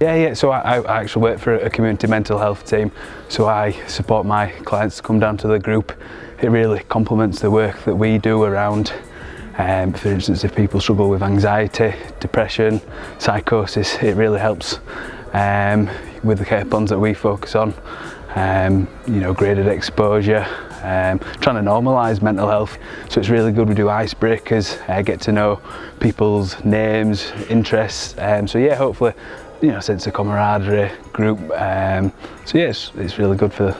Yeah, yeah, so I, I actually work for a community mental health team, so I support my clients to come down to the group. It really complements the work that we do around, um, for instance, if people struggle with anxiety, depression, psychosis, it really helps um, with the care plans that we focus on. Um, you know, graded exposure, um, trying to normalise mental health. So it's really good we do icebreakers, uh, get to know people's names, interests. Um, so yeah, hopefully you know, sense of camaraderie, group. Um, so yeah, it's, it's really good for,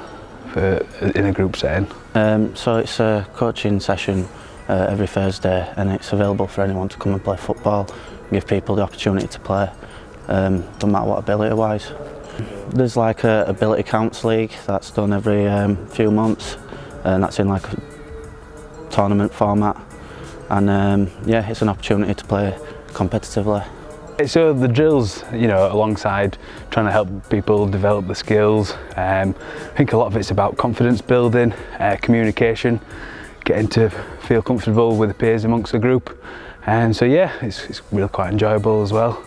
for in a group setting. Um, so it's a coaching session uh, every Thursday and it's available for anyone to come and play football, give people the opportunity to play, um, no matter what ability wise. There's like a ability counts league that's done every um, few months and that's in like a tournament format and um, yeah it's an opportunity to play competitively. So the drills, you know, alongside trying to help people develop the skills, um, I think a lot of it's about confidence building, uh, communication, getting to feel comfortable with the peers amongst the group. And so yeah, it's, it's really quite enjoyable as well.